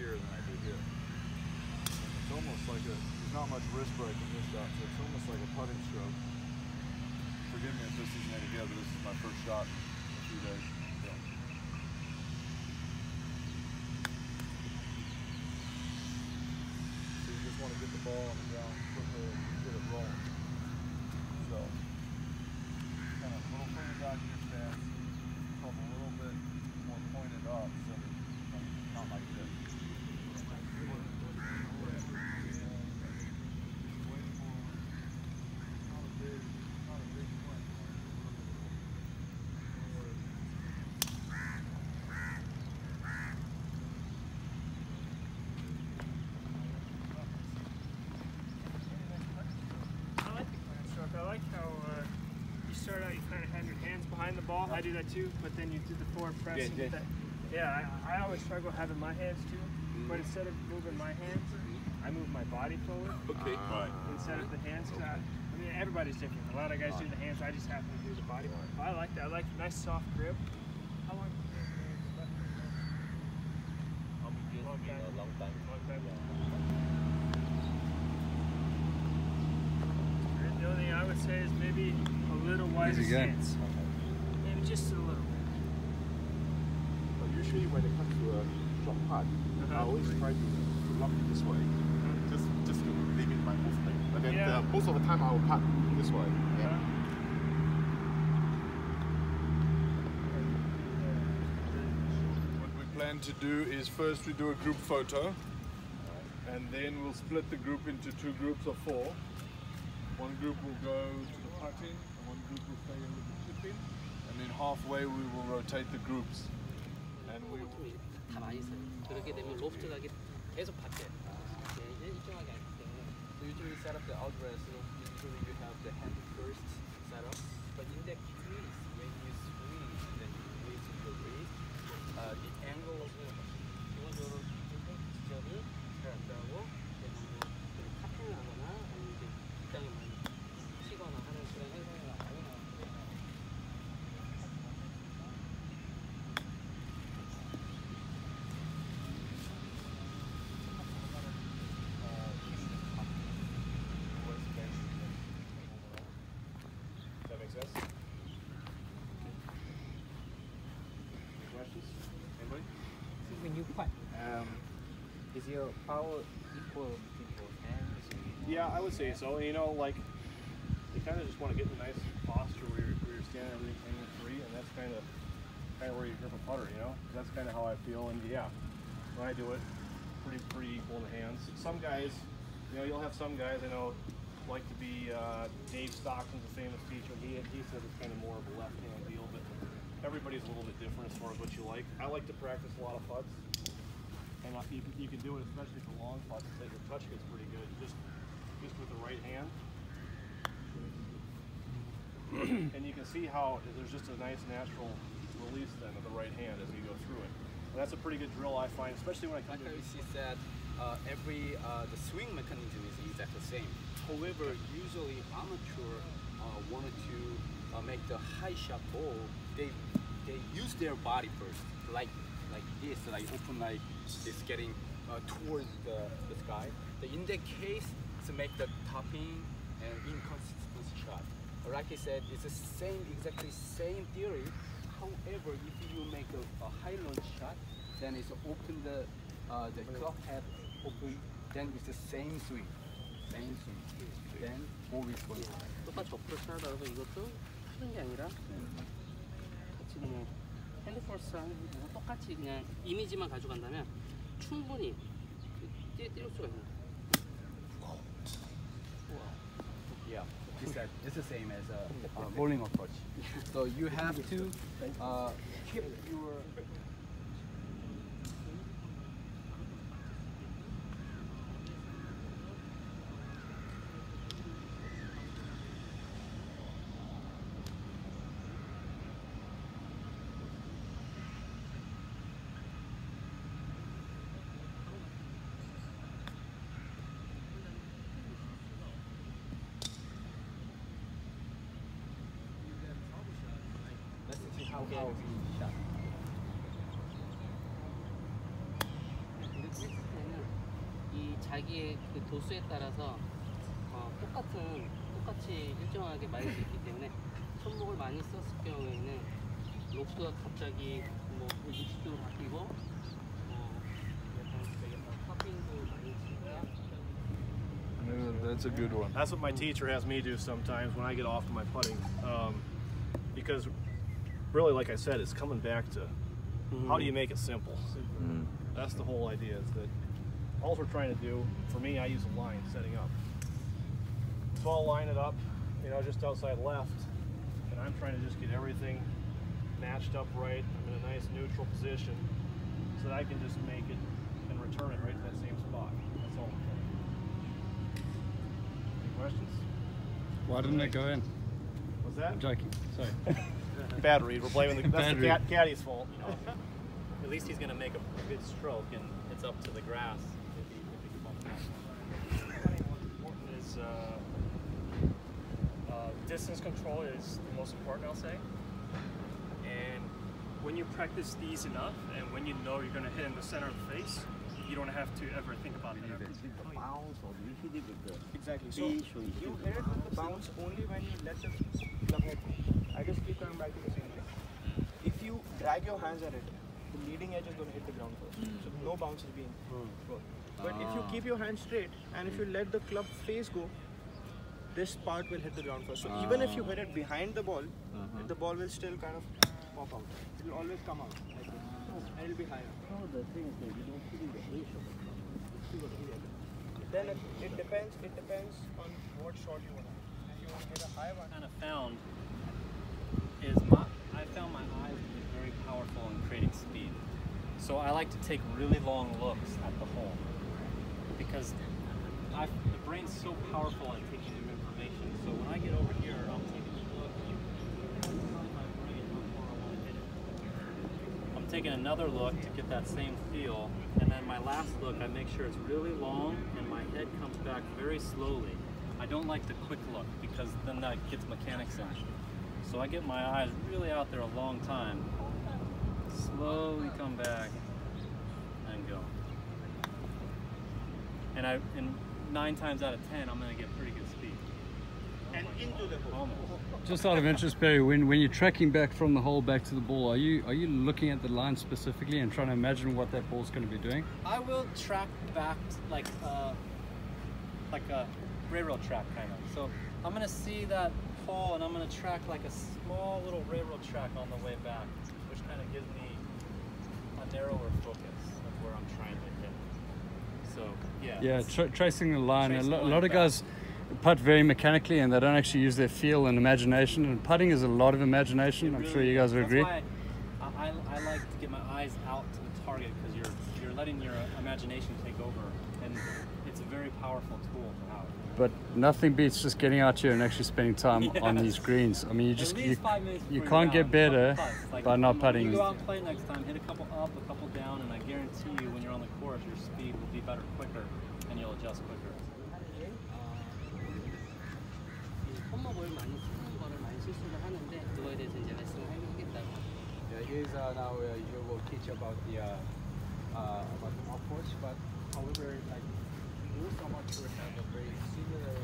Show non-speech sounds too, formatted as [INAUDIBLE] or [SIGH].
here than I do here. It's almost like a, there's not much wrist break in this shot, so it's almost like a putting stroke. Forgive me if this isn't any good, but this is my first shot in a few days. So. so you just want to get the ball on the ground quickly and get it rolling. So, kind of little finger down here. Like how uh, you start out, you kind of have your hands behind the ball. I do that too, but then you do the forward press. Yeah, and yeah. that. Yeah, I, I always struggle having my hands too, but mm. instead of moving my hands, I move my body forward Okay. Right. instead of the hands. Uh, 'cause I, I mean, everybody's different. A lot of guys do the hands. I just happen to do the body. But I like that. I like nice soft grip. Uh, how long? I'll be using Long time. a long time. Long time. The only thing I would say is maybe a little wider Easy again. stance. Maybe just a little bit. But usually when it comes to a drop putt, I Uh-huh. always try to lock it this way, just just to limit my movement. But then Yeah. uh, most of the time I will putt this way. Uh-huh. What we plan to do is first we do a group photo and then we'll split the group into two groups of four. One group will go to the putting and one group will stay in with the chipping and then halfway we will rotate the groups and we will 다 많이 써요. 그렇게 되면 로프트가 이게 계속 바뀌어요. 네, 이제 일정하게 하기 때문에. So usually set up the outrest, you know, usually you have the hand first set up, but in that case, when you swing and then you raise your wrist, uh, the angle of the your power equal your hands? Yeah, I would say so. You know, like you kind of just want to get in a nice posture where you're, where you're standing everything free, and that's kind of kind of where you grip a putter. You know, that's kind of how I feel. And yeah, when I do it, pretty pretty equal in the hands. Some guys, you know, you'll have some guys I know like to be. Uh, Dave Stockton's a famous teacher. He he says it's kind of more of a left hand deal, but everybody's a little bit different as far as what you like. I like to practice a lot of putts. And you, can- you can do it especially for long putts that your touch gets pretty good. Just just with the right hand. [CLEARS THROAT] and you can see how there's just a nice natural release then of the right hand as you go through it. And that's a pretty good drill I find, especially when I come Like to how you said, uh, every uh, the swing mechanism is exactly the same. However, usually amateur uh, wanted to uh, make the high shot ball, they they use their body first, like like this, like open like this, getting uh, towards the, the sky. But in that case, to make the topping and inconsistency shot. Like I said, it's the same, exactly same theory. However, if you make a, a high launch shot, then it's open the uh, the club head open, then it's the same swing, same swing. Then more response. 똑같이 어프로치 하더라도 이것도 하는 게 아니라 같이 그냥 거 똑같이 그냥 이미지만 가져간다면 충분히 뛰, 뛸 수가 있는. Yeah, it's, that, it's the same as a, a bowling approach. So you have to uh, keep your Shot. 이렇게 했을 때는 이 자기의 그 도수에 따라서 어, 똑같은 똑같이 일정하게 말릴 수 있기 때문에 손목을 많이 썼을 경우에는 로프가 갑자기 뭐 60도로 바뀌고 어, that's a good one. That's what my teacher has me do sometimes when I get off of my putting. Um, because really, like I said, it's coming back to how do you mm-hmm. make it simple? Mm-hmm. That's the whole idea is that all we're trying to do, for me, I use a line setting up. So I'll line it up, you know, just outside left, and I'm trying to just get everything matched up right. I'm in a nice neutral position so that I can just make it and return it right to that same spot. That's all. Any questions? Why didn't it go in? Was that? I'm joking. Sorry. [LAUGHS] Bad read. We're blaming the, that's Bad the cat, caddy's fault. You know. [LAUGHS] At least he's going to make a good stroke, and it's up to the grass if he, if he. What's important is uh, uh, distance control is the most important, I'll say. And when you practice these enough, and when you know you're going to hit in the center of the face, you don't have to ever think about it. Exactly. So you hit it with the bounce only when you let the club head go. I just keep coming back to the same thing. If you drag your hands at it, the leading edge is going to hit the ground first. So no bounce is being hmm. thrown. But if you keep your hands straight and if you let the club face go, this part will hit the ground first. So even if you hit it behind the ball, the ball will still kind of pop out. It will always come out like this. And it will be higher. Then it, it depends. It depends on what shot you want. If you want to hit a high one. kind of found is my I found my eyes to be very powerful in creating speed. So I like to take really long looks at the hole because I, the brain's so powerful at taking new information. So when I get over here, I'll take a look. I'm taking another look to get that same feel, and then my last look, I make sure it's really long and my head comes back very slowly. I don't like the quick look because then that gets mechanics in. So I get my eyes really out there a long time, slowly come back, and go. And I, and nine times out of ten, I'm gonna get pretty good speed. And into the hole. Almost. Just out of interest, Barry, when, when you're tracking back from the hole back to the ball, are you are you looking at the line specifically and trying to imagine what that ball's going to be doing? I will track back like uh, like a railroad track kind of. So I'm gonna see that hole and I'm gonna track like a small little railroad track on the way back, which kind of gives me a narrower focus of where I'm trying to hit. So yeah. Yeah, tra- tracing the line. A, lo- the a lot of back. guys putt very mechanically and they don't actually use their feel and imagination. And putting is a lot of imagination. It I'm sure you guys would That's agree. why I, I, I like to get my eyes out to the target because you're you're letting your uh, imagination take over, and it's a very powerful tool to have. But nothing beats just getting out here and actually spending time [LAUGHS] on these greens. I mean, you just you, least five minutes you can't get better. Like, by not You putting. go out and play next time, hit a couple up, a couple down, guarantee you when you're on the course, your speed will be better quicker and you'll adjust quicker. Here's uh, now uh, you will teach about the uh, uh, about the approach, but however, like most of us will have a very similar